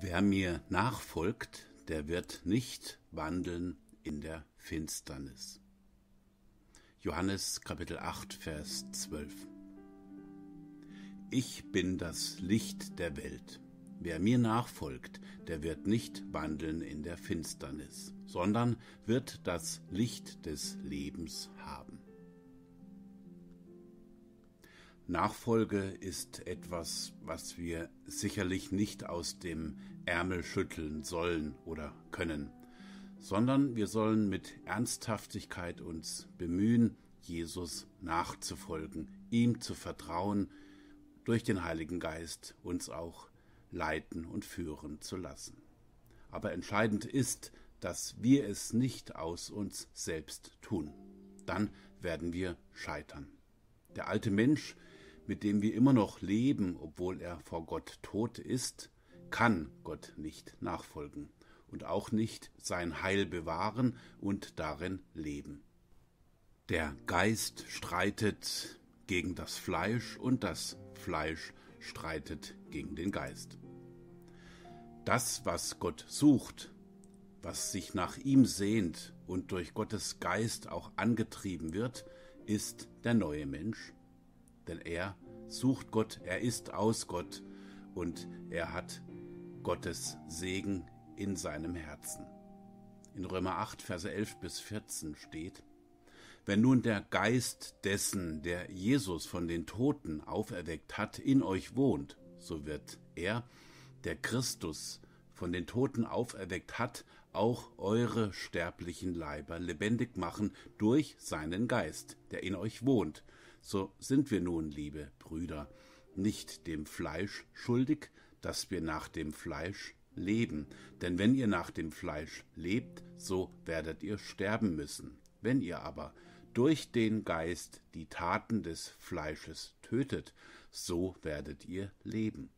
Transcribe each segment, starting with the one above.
Wer mir nachfolgt, der wird nicht wandeln in der Finsternis. Johannes Kapitel 8, Vers 12. Ich bin das Licht der Welt. Wer mir nachfolgt, der wird nicht wandeln in der Finsternis, sondern wird das Licht des Lebens haben. Nachfolge ist etwas, was wir sicherlich nicht aus dem Ärmel schütteln sollen oder können, sondern wir sollen mit Ernsthaftigkeit uns bemühen, Jesus nachzufolgen, ihm zu vertrauen, durch den Heiligen Geist uns auch leiten und führen zu lassen. Aber entscheidend ist, dass wir es nicht aus uns selbst tun. Dann werden wir scheitern. Der alte Mensch mit dem wir immer noch leben, obwohl er vor Gott tot ist, kann Gott nicht nachfolgen und auch nicht sein Heil bewahren und darin leben. Der Geist streitet gegen das Fleisch und das Fleisch streitet gegen den Geist. Das, was Gott sucht, was sich nach ihm sehnt und durch Gottes Geist auch angetrieben wird, ist der neue Mensch, denn er sucht Gott, er ist aus Gott und er hat Gottes Segen in seinem Herzen. In Römer 8, Verse 11 bis 14 steht, wenn nun der Geist dessen, der Jesus von den Toten auferweckt hat, in euch wohnt, so wird er, der Christus von den Toten auferweckt hat, auch eure sterblichen Leiber lebendig machen durch seinen Geist, der in euch wohnt. So sind wir nun, liebe Brüder, nicht dem Fleisch schuldig, dass wir nach dem Fleisch leben. Denn wenn ihr nach dem Fleisch lebt, so werdet ihr sterben müssen. Wenn ihr aber durch den Geist die Taten des Fleisches tötet, so werdet ihr leben.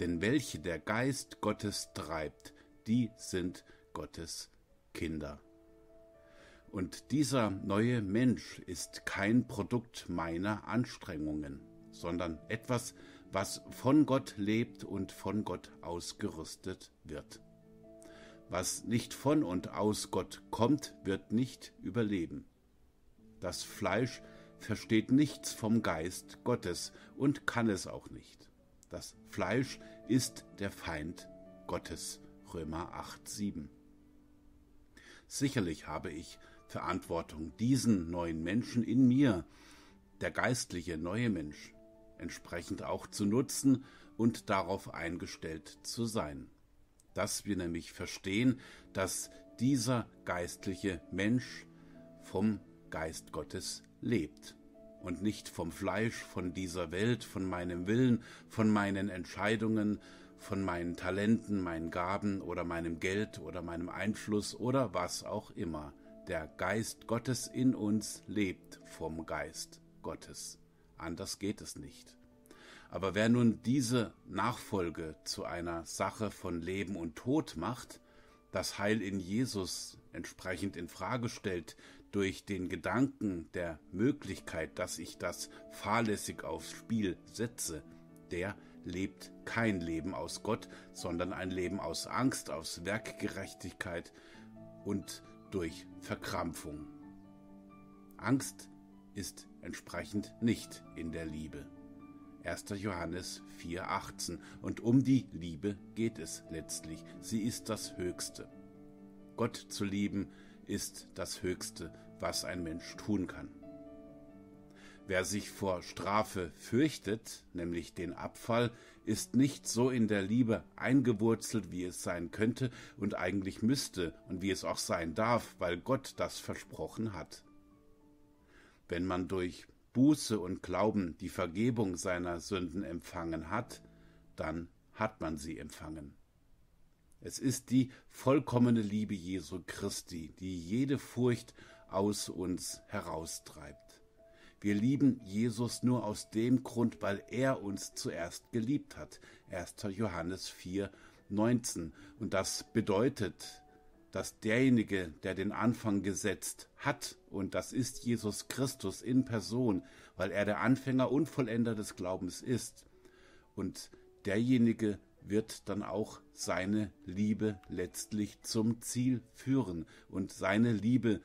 Denn welche der Geist Gottes treibt, die sind Gottes Kinder. Und dieser neue Mensch ist kein Produkt meiner Anstrengungen, sondern etwas, was von Gott lebt und von Gott ausgerüstet wird. Was nicht von und aus Gott kommt, wird nicht überleben. Das Fleisch versteht nichts vom Geist Gottes und kann es auch nicht. Das Fleisch ist der Feind Gottes. Römer 8, 7. Sicherlich habe ich Verantwortung, diesen neuen Menschen in mir, der geistliche neue Mensch, entsprechend auch zu nutzen und darauf eingestellt zu sein. Dass wir nämlich verstehen, dass dieser geistliche Mensch vom Geist Gottes lebt und nicht vom Fleisch, von dieser Welt, von meinem Willen, von meinen Entscheidungen, von meinen Talenten, meinen Gaben oder meinem Geld oder meinem Einfluss oder was auch immer der Geist Gottes in uns lebt vom Geist Gottes. Anders geht es nicht. Aber wer nun diese Nachfolge zu einer Sache von Leben und Tod macht, das Heil in Jesus entsprechend in Frage stellt durch den Gedanken der Möglichkeit, dass ich das fahrlässig aufs Spiel setze, der lebt kein Leben aus Gott, sondern ein Leben aus Angst, aus Werkgerechtigkeit und durch Verkrampfung. Angst ist entsprechend nicht in der Liebe. 1. Johannes 4,18 Und um die Liebe geht es letztlich. Sie ist das Höchste. Gott zu lieben ist das Höchste, was ein Mensch tun kann. Wer sich vor Strafe fürchtet, nämlich den Abfall, ist nicht so in der Liebe eingewurzelt, wie es sein könnte und eigentlich müsste und wie es auch sein darf, weil Gott das versprochen hat. Wenn man durch Buße und Glauben die Vergebung seiner Sünden empfangen hat, dann hat man sie empfangen. Es ist die vollkommene Liebe Jesu Christi, die jede Furcht aus uns heraustreibt. Wir lieben Jesus nur aus dem Grund, weil er uns zuerst geliebt hat. 1. Johannes 4, 19. Und das bedeutet, dass derjenige, der den Anfang gesetzt hat, und das ist Jesus Christus in Person, weil er der Anfänger und Vollender des Glaubens ist, und derjenige wird dann auch seine Liebe letztlich zum Ziel führen. Und seine Liebe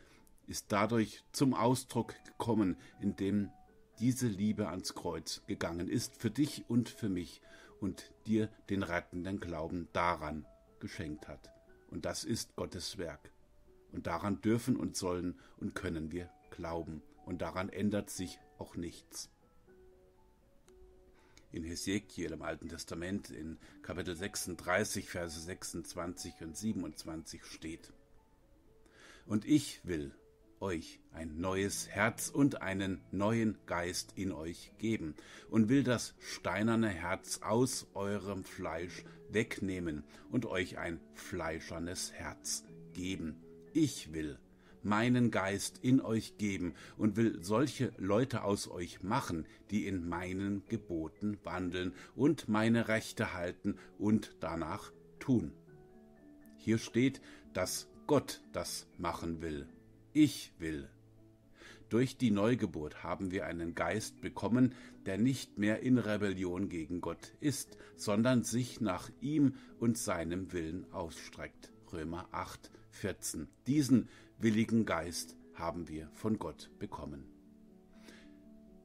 ist dadurch zum Ausdruck gekommen, indem diese Liebe ans Kreuz gegangen ist, für dich und für mich, und dir den rettenden Glauben daran geschenkt hat. Und das ist Gottes Werk. Und daran dürfen und sollen und können wir glauben. Und daran ändert sich auch nichts. In Hesekiel im Alten Testament in Kapitel 36, Verse 26 und 27 steht. Und ich will euch ein neues Herz und einen neuen Geist in euch geben und will das steinerne Herz aus eurem Fleisch wegnehmen und euch ein fleischernes Herz geben. Ich will meinen Geist in euch geben und will solche Leute aus euch machen, die in meinen Geboten wandeln und meine Rechte halten und danach tun. Hier steht, dass Gott das machen will. Ich will. Durch die Neugeburt haben wir einen Geist bekommen, der nicht mehr in Rebellion gegen Gott ist, sondern sich nach ihm und seinem Willen ausstreckt. Römer 8, 14. Diesen willigen Geist haben wir von Gott bekommen.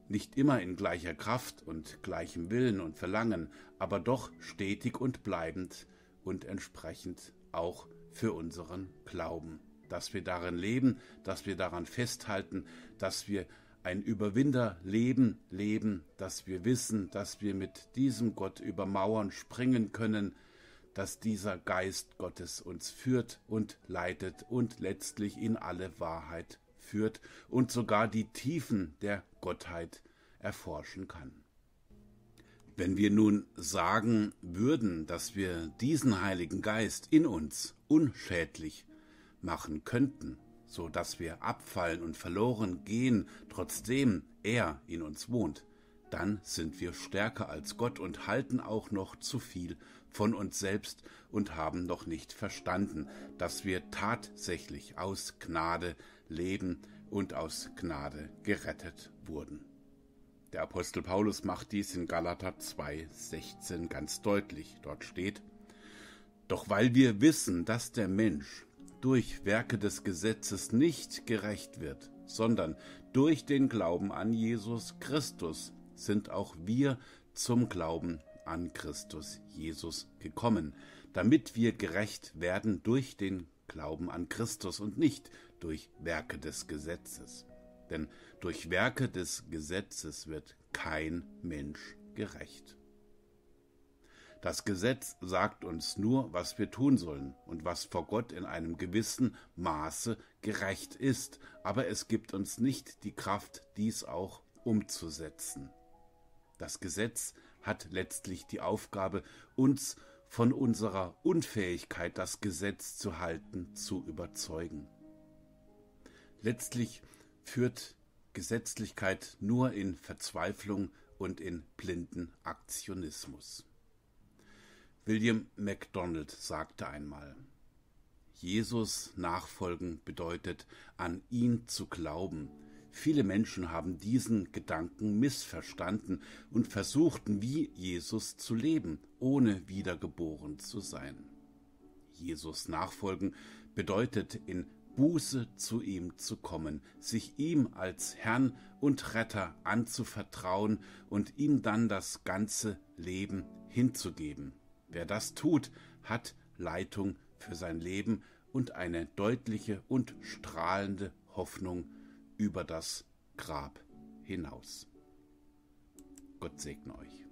Nicht immer in gleicher Kraft und gleichem Willen und Verlangen, aber doch stetig und bleibend und entsprechend auch für unseren Glauben. Dass wir darin leben, dass wir daran festhalten, dass wir ein Überwinderleben leben, dass wir wissen, dass wir mit diesem Gott über Mauern springen können, dass dieser Geist Gottes uns führt und leitet und letztlich in alle Wahrheit führt und sogar die Tiefen der Gottheit erforschen kann. Wenn wir nun sagen würden, dass wir diesen Heiligen Geist in uns unschädlich machen könnten, so dass wir abfallen und verloren gehen, trotzdem er in uns wohnt, dann sind wir stärker als Gott und halten auch noch zu viel von uns selbst und haben noch nicht verstanden, dass wir tatsächlich aus Gnade leben und aus Gnade gerettet wurden. Der Apostel Paulus macht dies in Galater 2,16 ganz deutlich. Dort steht: Doch weil wir wissen, dass der Mensch durch Werke des Gesetzes nicht gerecht wird, sondern durch den Glauben an Jesus Christus sind auch wir zum Glauben an Christus Jesus gekommen, damit wir gerecht werden durch den Glauben an Christus und nicht durch Werke des Gesetzes. Denn durch Werke des Gesetzes wird kein Mensch gerecht. Das Gesetz sagt uns nur, was wir tun sollen und was vor Gott in einem gewissen Maße gerecht ist, aber es gibt uns nicht die Kraft, dies auch umzusetzen. Das Gesetz hat letztlich die Aufgabe, uns von unserer Unfähigkeit, das Gesetz zu halten, zu überzeugen. Letztlich führt Gesetzlichkeit nur in Verzweiflung und in blinden Aktionismus. William MacDonald sagte einmal, Jesus nachfolgen bedeutet, an ihn zu glauben, Viele Menschen haben diesen Gedanken missverstanden und versuchten wie Jesus zu leben, ohne wiedergeboren zu sein. Jesus nachfolgen bedeutet in Buße zu ihm zu kommen, sich ihm als Herrn und Retter anzuvertrauen und ihm dann das ganze Leben hinzugeben. Wer das tut, hat Leitung für sein Leben und eine deutliche und strahlende Hoffnung über das Grab hinaus. Gott segne euch.